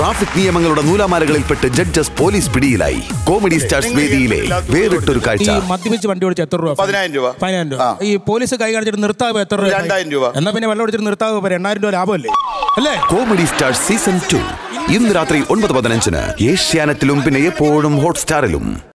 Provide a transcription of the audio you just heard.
Traffic നിയമങ്ങളുടെ നൂലാമാലകളിൽപ്പെട്ട് judges police പിടിയിലായി. കോമഡി സ്റ്റാർസ് വേദിയിലെ വേറിട്ടൊരു കാഴ്ച. മദ്യപിച്ച് വണ്ടി ഓടിച്ച് എത്ര രൂപ? പതിനായിരം രൂപ. പതിനായിരം രൂപ. ഈ പോലീസ് കൈ കാണിച്ചിട്ട് നിർത്താവ് എത്ര രൂപ? രണ്ടായിരം രൂപ. എന്നാ പിന്നെ വെള്ളം ഓടിച്ചിട്ട് നിർത്താവ് പോരെ എണ്ണായിരം രൂപ ലാഭമല്ലേ? അല്ലേ? Comedy stars season two. ഇന്ന് രാത്രി ഒൻപത് പതിനഞ്ചിന് ഏഷ്യാനെറ്റിലും പിന്നെ എപ്പോഴും ഹോട്ട്സ്റ്റാറിലും.